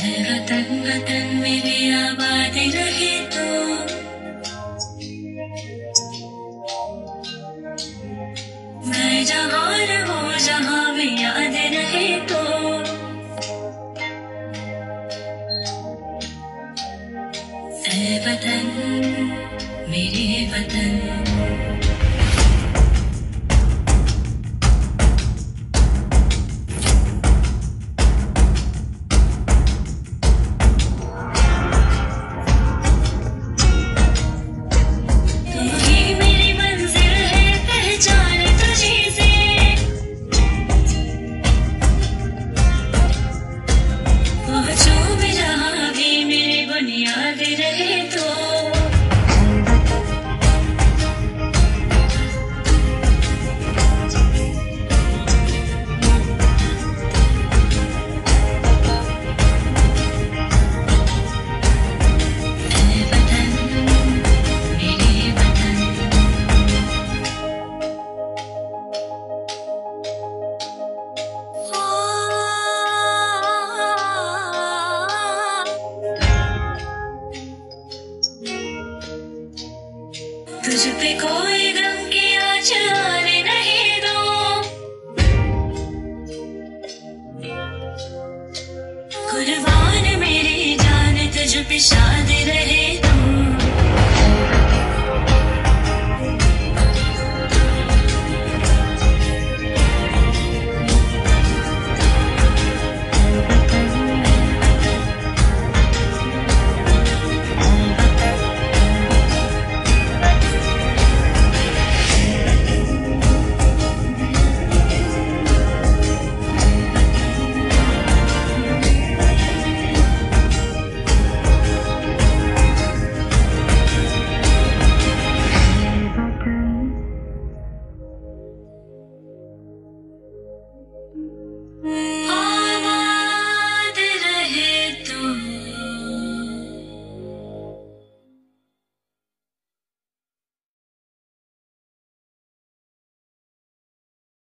तेरा तन वतन मेरे आबाद रहे तो। मैं जहाँ रहो, जहाँ में याद रहे तो। वतन मेरे वतन तुझ पे कोई गम की आज आने नहीं दो। कुर्बान मेरी जान तुझ पे शादी रहे